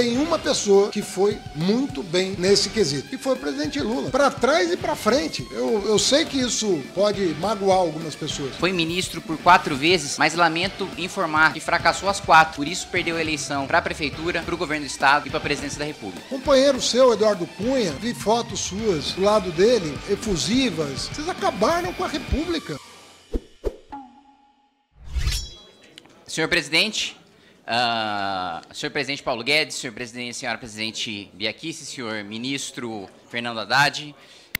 tem uma pessoa que foi muito bem nesse quesito, e foi o presidente Lula. Para trás e para frente. Eu, eu sei que isso pode magoar algumas pessoas. Foi ministro por quatro vezes, mas lamento informar que fracassou as quatro. Por isso perdeu a eleição para a prefeitura, para o governo do estado e para a presidência da república. Companheiro seu, Eduardo Cunha, vi fotos suas do lado dele, efusivas. Vocês acabaram com a república. Senhor presidente, uh, senhor presidente Paulo Guedes, senhor presidente, senhora presidente Biaquice, senhor ministro Fernando Haddad,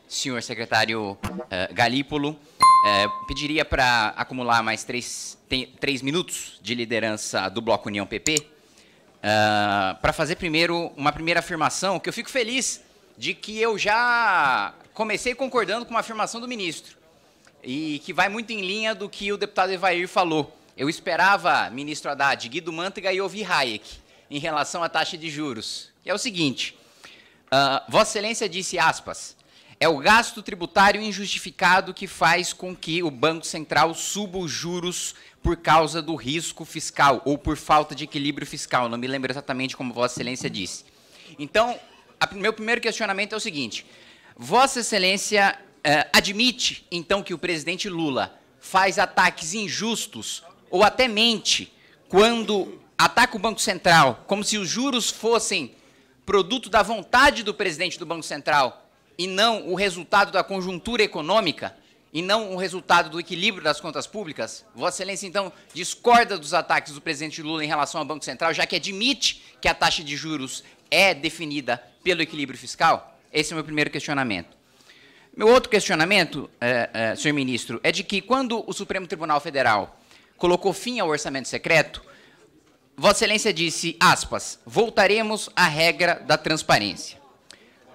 senhor secretário uh, Galípolo, uh, pediria para acumular mais três, tem, três minutos de liderança do Bloco União PP, para fazer primeiro uma primeira afirmação, que eu fico feliz de que eu já comecei concordando com uma afirmação do ministro, e que vai muito em linha do que o deputado Evair falou. Eu esperava, ministro Haddad, Guido Mantega e ouvir Hayek em relação à taxa de juros. Que é o seguinte, uh, Vossa Excelência disse, aspas, é o gasto tributário injustificado que faz com que o Banco Central suba os juros por causa do risco fiscal ou por falta de equilíbrio fiscal. Não me lembro exatamente como Vossa Excelência disse. Então, a, meu primeiro questionamento é o seguinte: Vossa Excelência uh, admite, então, que o presidente Lula faz ataques injustos ou até mente quando ataca o Banco Central, como se os juros fossem produto da vontade do presidente do Banco Central e não o resultado da conjuntura econômica e não o resultado do equilíbrio das contas públicas? Vossa Excelência, então, discorda dos ataques do presidente Lula em relação ao Banco Central, já que admite que a taxa de juros é definida pelo equilíbrio fiscal? Esse é o meu primeiro questionamento. Meu outro questionamento, é, é, senhor ministro, é de que quando o Supremo Tribunal Federal colocou fim ao orçamento secreto, Vossa Excelência disse, aspas, voltaremos à regra da transparência.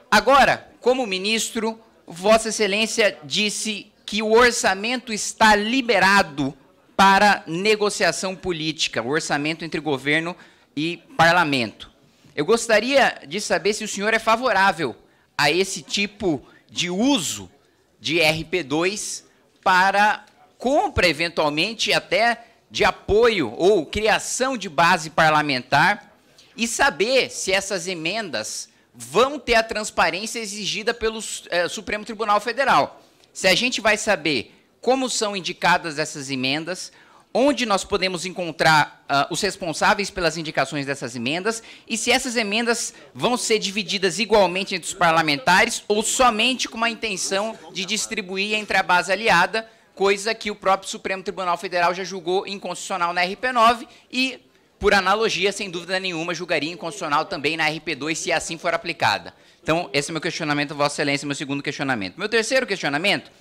Agora, como ministro, Vossa Excelência disse que o orçamento está liberado para negociação política, o orçamento entre governo e parlamento. Eu gostaria de saber se o senhor é favorável a esse tipo de uso de RP2 para compra, eventualmente, até de apoio ou criação de base parlamentar e saber se essas emendas vão ter a transparência exigida pelo é, Supremo Tribunal Federal. Se a gente vai saber como são indicadas essas emendas, onde nós podemos encontrar uh, os responsáveis pelas indicações dessas emendas e se essas emendas vão ser divididas igualmente entre os parlamentares ou somente com uma intenção de distribuir entre a base aliada, coisa que o próprio Supremo Tribunal Federal já julgou inconstitucional na RP9 e, por analogia, sem dúvida nenhuma, julgaria inconstitucional também na RP2 se assim for aplicada. Então, esse é meu questionamento, Vossa Excelência, meu segundo questionamento. Meu terceiro questionamento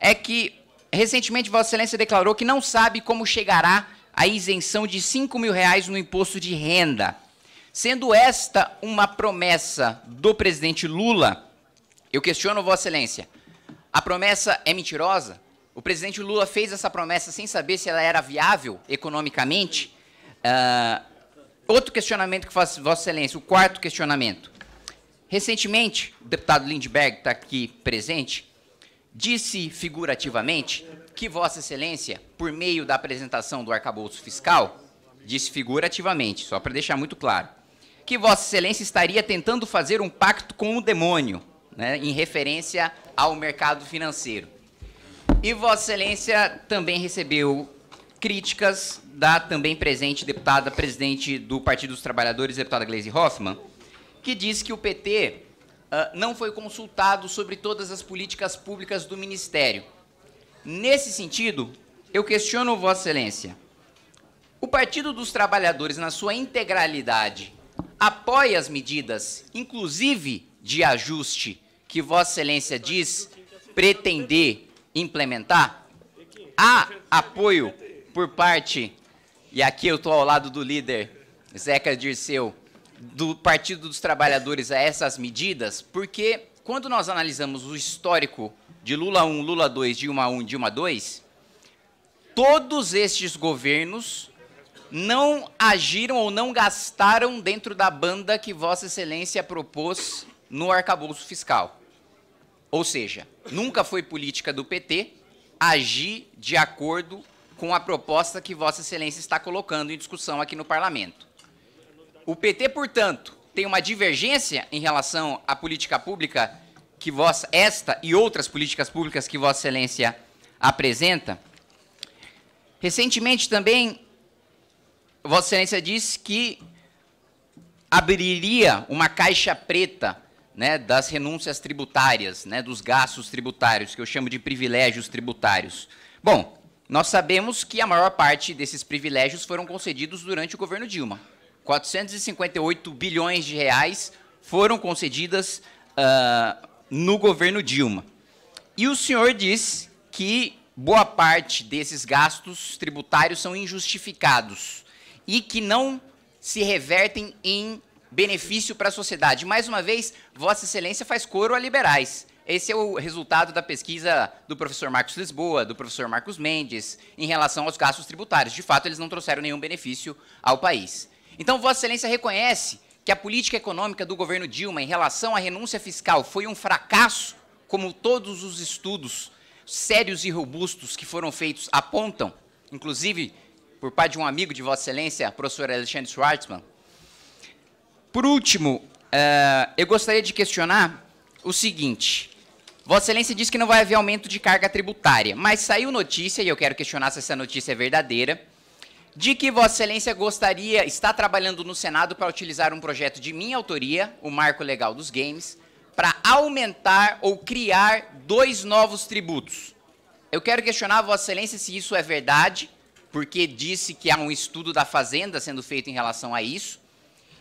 é que, recentemente, Vossa Excelência declarou que não sabe como chegará a isenção de 5 mil reais no imposto de renda. Sendo esta uma promessa do presidente Lula, eu questiono Vossa Excelência, a promessa é mentirosa? O presidente Lula fez essa promessa sem saber se ela era viável economicamente. Uh, outro questionamento que faz Vossa Excelência, o quarto questionamento. Recentemente, o deputado Lindbergh está aqui presente, disse figurativamente que Vossa Excelência, por meio da apresentação do arcabouço fiscal, disse figurativamente, só para deixar muito claro, que Vossa Excelência estaria tentando fazer um pacto com o demônio, né, em referência ao mercado financeiro. E Vossa Excelência também recebeu críticas da também presente deputada presidente do Partido dos Trabalhadores, deputada Gleisi Hoffmann, que diz que o PT uh, ah, não foi consultado sobre todas as políticas públicas do Ministério. Nesse sentido, eu questiono Vossa Excelência. O Partido dos Trabalhadores, na sua integralidade, apoia as medidas, inclusive de ajuste, que Vossa Excelência diz pretender implementar, há apoio por parte, e aqui eu estou ao lado do líder Zeca Dirceu, do Partido dos Trabalhadores a essas medidas, porque quando nós analisamos o histórico de Lula 1, Lula 2, Dilma 1, Dilma 2, todos estes governos não agiram ou não gastaram dentro da banda que Vossa Excelência propôs no arcabouço fiscal. Ou seja, nunca foi política do PT agir de acordo com a proposta que Vossa Excelência está colocando em discussão aqui no Parlamento. O PT, portanto, tem uma divergência em relação à política pública que vossa, esta e outras políticas públicas que Vossa Excelência apresenta. Recentemente também, Vossa Excelência disse que abriria uma caixa preta né, das renúncias tributárias, né, dos gastos tributários, que eu chamo de privilégios tributários. Bom, nós sabemos que a maior parte desses privilégios foram concedidos durante o governo Dilma. 458 bilhões de reais foram concedidas uh, no governo Dilma. E o senhor diz que boa parte desses gastos tributários são injustificados e que não se revertem em benefício para a sociedade. Mais uma vez, Vossa Excelência faz coro a liberais. Esse é o resultado da pesquisa do professor Marcos Lisboa, do professor Marcos Mendes, em relação aos gastos tributários. De fato, eles não trouxeram nenhum benefício ao país. Então, Vossa Excelência reconhece que a política econômica do governo Dilma em relação à renúncia fiscal foi um fracasso, como todos os estudos sérios e robustos que foram feitos apontam, inclusive por parte de um amigo de Vossa Excelência, professor Alexandre Schwartzman. Por último, uh, eu gostaria de questionar o seguinte. Vossa Excelência disse que não vai haver aumento de carga tributária, mas saiu notícia, e eu quero questionar se essa notícia é verdadeira, de que Vossa Excelência gostaria, está trabalhando no Senado para utilizar um projeto de minha autoria, o Marco Legal dos Games, para aumentar ou criar dois novos tributos. Eu quero questionar Vossa Excelência se isso é verdade, porque disse que há um estudo da Fazenda sendo feito em relação a isso,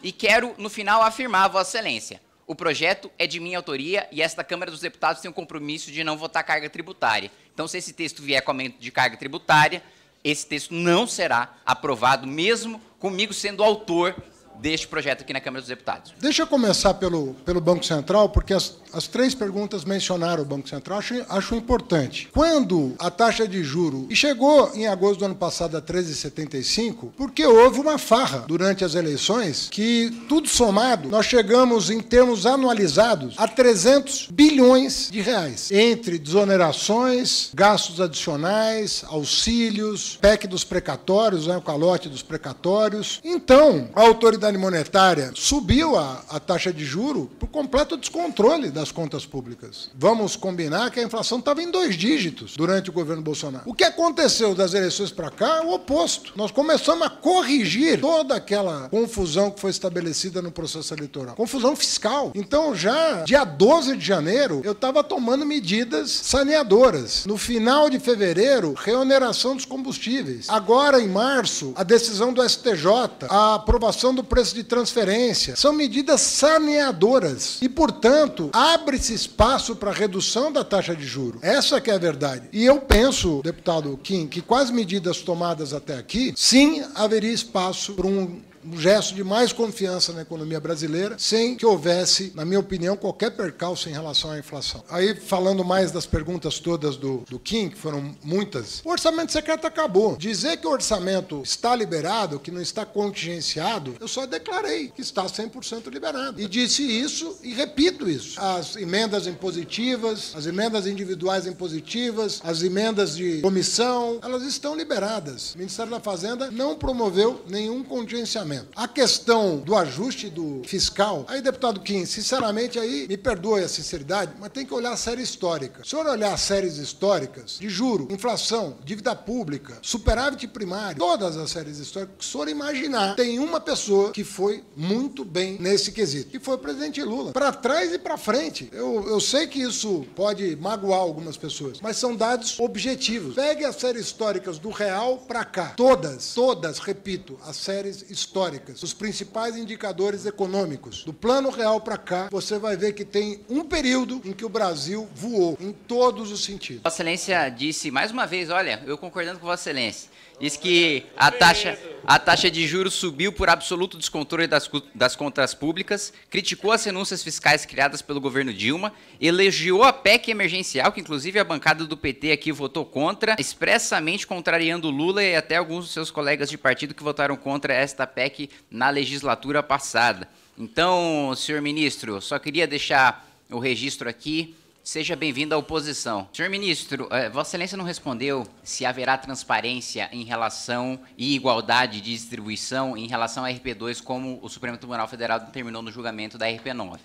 e quero, no final, afirmar Vossa Excelência. O projeto é de minha autoria e esta Câmara dos Deputados tem o um compromisso de não votar carga tributária. Então, se esse texto vier com aumento de carga tributária, esse texto não será aprovado, mesmo comigo sendo autor deste projeto aqui na Câmara dos Deputados. Deixa eu começar pelo, pelo Banco Central, porque as, as três perguntas mencionaram o Banco Central, acho, acho importante. Quando a taxa de juro chegou em agosto do ano passado a 13,75, porque houve uma farra durante as eleições que tudo somado nós chegamos em termos anualizados a 300 bilhões de reais entre desonerações, gastos adicionais, auxílios, PEC dos precatórios, né, o calote dos precatórios. Então, a autoridade monetária subiu a, a taxa de juro por completo descontrole das das contas públicas. Vamos combinar que a inflação estava em dois dígitos durante o governo Bolsonaro. O que aconteceu das eleições para cá é o oposto. Nós começamos a corrigir toda aquela confusão que foi estabelecida no processo eleitoral. Confusão fiscal. Então, já dia 12 de janeiro, eu estava tomando medidas saneadoras. No final de fevereiro, reoneração dos combustíveis. Agora, em março, a decisão do STJ, a aprovação do preço de transferência. São medidas saneadoras. E, portanto, há abre-se espaço para redução da taxa de juro. Essa que é a verdade. E eu penso, deputado Kim, que com as medidas tomadas até aqui, sim haveria espaço para um um gesto de mais confiança na economia brasileira, sem que houvesse, na minha opinião, qualquer percalço em relação à inflação. Aí, falando mais das perguntas todas do, do Kim, que foram muitas, o orçamento secreto acabou. Dizer que o orçamento está liberado, que não está contingenciado, eu só declarei que está 100% liberado. E disse isso e repito isso. As emendas impositivas, as emendas individuais impositivas, as emendas de comissão, elas estão liberadas. O Ministério da Fazenda não promoveu nenhum contingenciamento orçamento. A questão do ajuste do fiscal, aí, deputado Kim, sinceramente, aí, me perdoe a sinceridade, mas tem que olhar a série histórica. Se o senhor olhar séries históricas de juro, inflação, dívida pública, superávit primário, todas as séries históricas, se o senhor imaginar, tem uma pessoa que foi muito bem nesse quesito, que foi o presidente Lula. Para trás e para frente. Eu, eu sei que isso pode magoar algumas pessoas, mas são dados objetivos. Pegue as séries históricas do real para cá. Todas, todas, repito, as séries históricas históricas, os principais indicadores econômicos. Do plano real para cá, você vai ver que tem um período em que o Brasil voou, em todos os sentidos. Vossa Excelência disse mais uma vez, olha, eu concordando com Vossa Excelência, Diz que a taxa, a taxa de juros subiu por absoluto descontrole das, das contas públicas, criticou as renúncias fiscais criadas pelo governo Dilma, elogiou a PEC emergencial, que inclusive a bancada do PT aqui votou contra, expressamente contrariando Lula e até alguns dos seus colegas de partido que votaram contra esta PEC na legislatura passada. Então, senhor ministro, só queria deixar o registro aqui Seja bem-vindo à oposição. Senhor ministro, eh, Vossa Excelência não respondeu se haverá transparência em relação e igualdade de distribuição em relação à RP2, como o Supremo Tribunal Federal determinou no julgamento da RP9.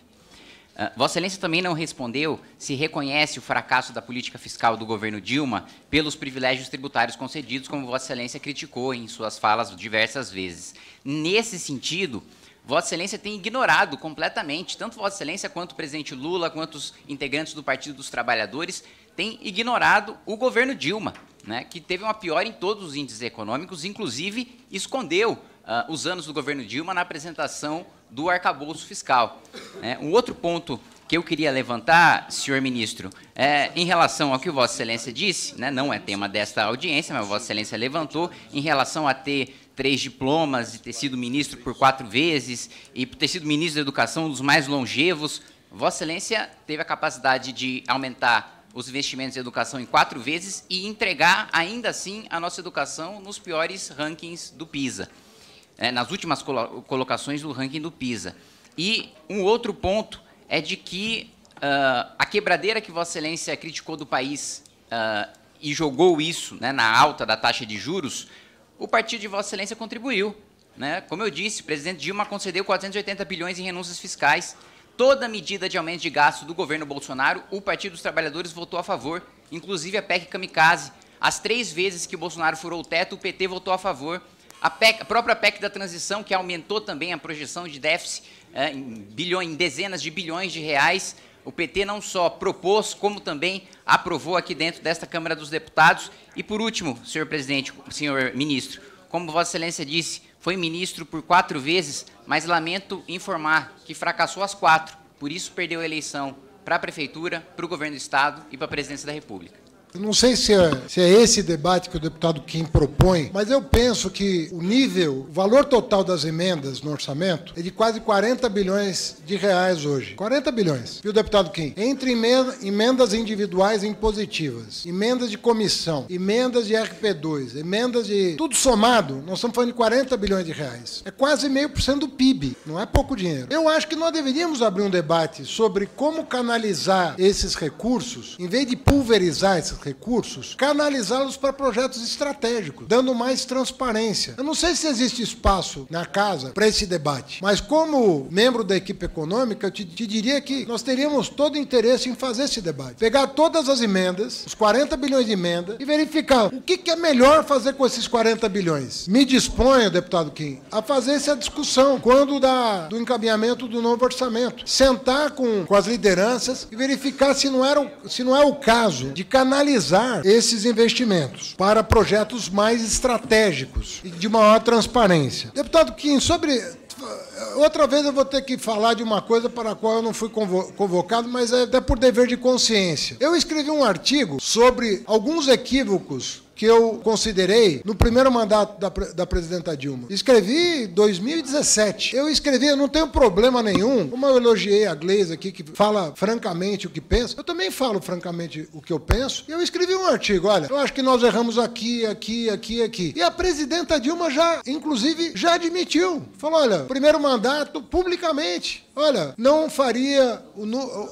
Uh, Vossa Excelência também não respondeu se reconhece o fracasso da política fiscal do governo Dilma pelos privilégios tributários concedidos, como Vossa Excelência criticou em suas falas diversas vezes. Nesse sentido, Vossa Excelência tem ignorado completamente, tanto Vossa Excelência quanto o presidente Lula, quanto os integrantes do Partido dos Trabalhadores, têm ignorado o governo Dilma, né, que teve uma pior em todos os índices econômicos, inclusive escondeu uh, os anos do governo Dilma na apresentação do arcabouço fiscal. Né. Um outro ponto que eu queria levantar, senhor ministro, é, em relação ao que Vossa Excelência disse, né, não é tema desta audiência, mas Vossa Excelência levantou, em relação a ter três diplomas e ter sido ministro por quatro vezes e ter sido ministro da Educação, um dos mais longevos. Vossa Excelência teve a capacidade de aumentar os investimentos em educação em quatro vezes e entregar, ainda assim, a nossa educação nos piores rankings do PISA, né, nas últimas colocações do ranking do PISA. E um outro ponto é de que uh, a quebradeira que Vossa Excelência criticou do país uh, e jogou isso né, na alta da taxa de juros o partido de Vossa Excelência contribuiu. Né? Como eu disse, o presidente Dilma concedeu 480 bilhões em renúncias fiscais. Toda medida de aumento de gasto do governo Bolsonaro, o Partido dos Trabalhadores votou a favor, inclusive a PEC Kamikaze. As três vezes que Bolsonaro furou o teto, o PT votou a favor. A, PEC, a própria PEC da transição, que aumentou também a projeção de déficit é, em, bilhões, em dezenas de bilhões de reais, o PT não só propôs, como também aprovou aqui dentro desta Câmara dos Deputados. E por último, senhor presidente, senhor ministro, como Vossa Excelência disse, foi ministro por quatro vezes, mas lamento informar que fracassou as quatro, por isso perdeu a eleição para a Prefeitura, para o Governo do Estado e para a Presidência da República. Não sei se é, se é esse debate que o deputado Kim propõe, mas eu penso que o nível, o valor total das emendas no orçamento é de quase 40 bilhões de reais hoje. 40 bilhões. Viu, deputado Kim? Entre emendas individuais impositivas, emendas de comissão, emendas de RP2, emendas de. Tudo somado, nós estamos falando de 40 bilhões de reais. É quase meio por cento do PIB. Não é pouco dinheiro. Eu acho que nós deveríamos abrir um debate sobre como canalizar esses recursos, em vez de pulverizar esses recursos, canalizá-los para projetos estratégicos, dando mais transparência. Eu não sei se existe espaço na casa para esse debate, mas como membro da equipe econômica, eu te, te diria que nós teríamos todo interesse em fazer esse debate. Pegar todas as emendas, os 40 bilhões de emenda, e verificar o que, que é melhor fazer com esses 40 bilhões. Me disponho, deputado Kim, a fazer essa discussão quando da, do encaminhamento do novo orçamento. Sentar com, com as lideranças e verificar se não, era, se não é o caso de canalizar canalizar esses investimentos para projetos mais estratégicos e de maior transparência. Deputado Kim, sobre outra vez eu vou ter que falar de uma coisa para a qual eu não fui convocado, mas é até por dever de consciência. Eu escrevi um artigo sobre alguns equívocos que eu considerei no primeiro mandato da, da presidenta Dilma. Escrevi em 2017. Eu escrevi, eu não tenho problema nenhum. Como eu elogiei a Gleisa aqui, que fala francamente o que pensa, eu também falo francamente o que eu penso. E eu escrevi um artigo, olha, eu acho que nós erramos aqui, aqui, aqui, aqui. E a presidenta Dilma já, inclusive, já admitiu. Falou, olha, primeiro mandato, publicamente. Olha, não faria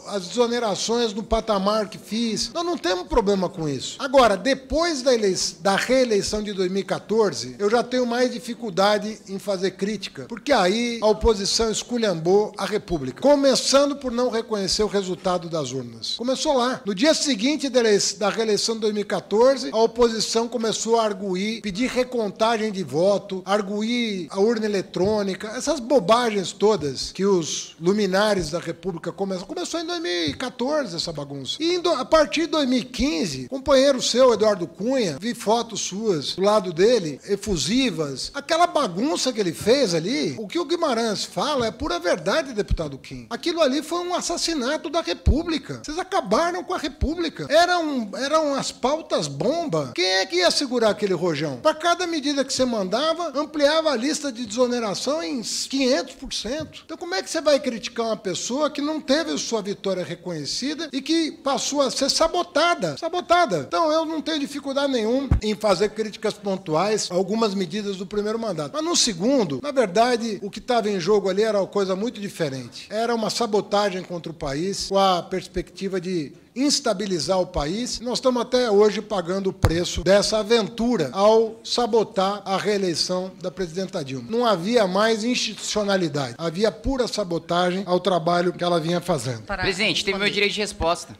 as exonerações no patamar que fiz. Nós não temos problema com isso. Agora, depois da, eleição, da reeleição de 2014, eu já tenho mais dificuldade em fazer crítica, porque aí a oposição esculhambou a República, começando por não reconhecer o resultado das urnas. Começou lá. No dia seguinte da reeleição de 2014, a oposição começou a arguir, pedir recontagem de voto, arguir a urna eletrônica, essas bobagens todas que os luminares da República começou. Começou em 2014 essa bagunça. E a partir de 2015, companheiro seu, Eduardo Cunha, vi fotos suas do lado dele, efusivas. Aquela bagunça que ele fez ali, o que o Guimarães fala é pura verdade, deputado Kim. Aquilo ali foi um assassinato da República. Vocês acabaram com a República. Eram, eram as pautas bomba. Quem é que ia segurar aquele rojão? Para cada medida que você mandava, ampliava a lista de desoneração em 500%. Então como é que você vai criticar uma pessoa que não teve sua vitória reconhecida e que passou a ser sabotada. Sabotada. Então eu não tenho dificuldade nenhuma nenhum em fazer críticas pontuais a algumas medidas do primeiro mandato. Mas no segundo, na verdade, o que estava em jogo ali era uma coisa muito diferente. Era uma sabotagem contra o país, com a perspectiva de instabilizar o país. Nós estamos até hoje pagando o preço dessa aventura ao sabotar a reeleição da presidenta Dilma. Não havia mais institucionalidade, havia pura sabotagem ao trabalho que ela vinha fazendo. Presidente, teve meu direito de resposta.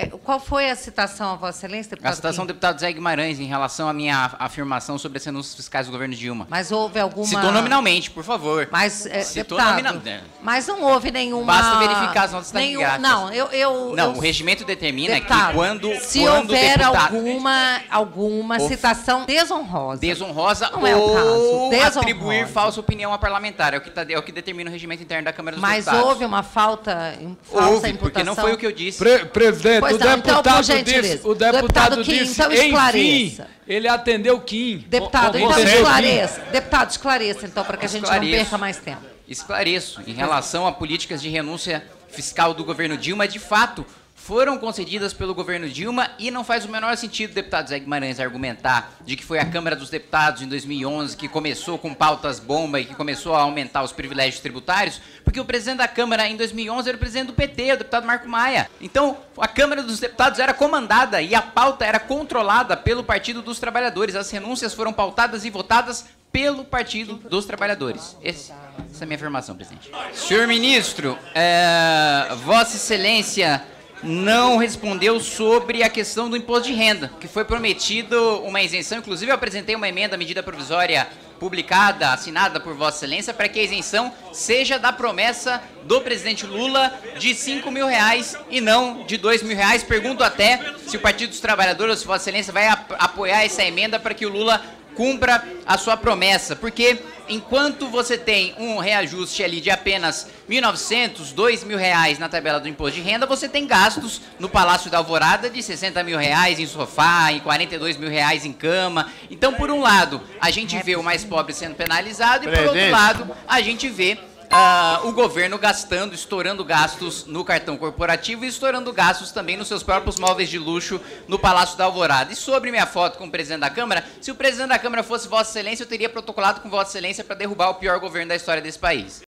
É, qual foi a citação, a Vossa Excelência, deputado? A citação do deputado Zé Guimarães em relação à minha afirmação sobre as renúncias fiscais do governo Dilma. Mas houve alguma. Citou nominalmente, por favor. Mas, é, Citou deputado, nominalmente. Mas não houve nenhuma. Basta verificar as notas nenhum... Não, eu. eu Não, eu... o regimento determina Deputado, que quando. Se quando houver deputado alguma, alguma Of- citação desonrosa. desonrosa Não é o caso. ou Desonrosa. atribuir falsa opinião a parlamentar. É o, que tá- é o que determina o regimento interno da Câmara dos Mas Deputados. houve uma falta. Falsa Houve, imputação. porque não foi o que eu disse. Pre- presidente, Pois o não, então, deputado por gentileza. disse, o deputado, Deputado Kim, disse, então enfim, esclareça. ele atendeu Kim. Deputado, Com- então entendeu, Kim? esclareça. Deputado, esclareça, então, para que a gente não Esclareço. perca mais tempo. Esclareço, em relação a políticas de renúncia fiscal do governo Dilma, de fato, foram concedidas pelo governo Dilma e não faz o menor sentido deputado Zé Guimarães argumentar de que foi a Câmara dos Deputados em 2011 que começou com pautas bomba e que começou a aumentar os privilégios tributários, porque o presidente da Câmara em 2011 era o presidente do PT, o deputado Marco Maia. Então, a Câmara dos Deputados era comandada e a pauta era controlada pelo Partido dos Trabalhadores. As renúncias foram pautadas e votadas pelo Partido dos Trabalhadores. Esse- essa é a minha afirmação, presidente. Senhor ministro, é, Vossa Excelência não respondeu sobre a questão do imposto de renda, que foi prometido uma isenção. Inclusive, eu apresentei uma emenda medida provisória publicada, assinada por Vossa Excelência, para que a isenção seja da promessa do presidente Lula de 5 mil reais e não de 2 mil reais. Pergunto até se o Partido dos Trabalhadores, ou se Vossa Excelência vai ap- apoiar essa emenda para que o Lula cumpra a sua promessa, porque enquanto você tem um reajuste ali de apenas 1.900, 2 mil reais na tabela do imposto de renda, você tem gastos no Palácio da Alvorada de 60 mil reais em sofá, em 42 mil reais em cama. Então, por um lado, a gente vê o mais pobre sendo penalizado e, por outro lado, a gente vê ah, o governo gastando, estourando gastos no cartão corporativo e estourando gastos também nos seus próprios móveis de luxo no Palácio da Alvorada. E sobre minha foto com o presidente da Câmara, se o presidente da Câmara fosse Vossa Excelência, eu teria protocolado com Vossa Excelência para derrubar o pior governo da história desse país.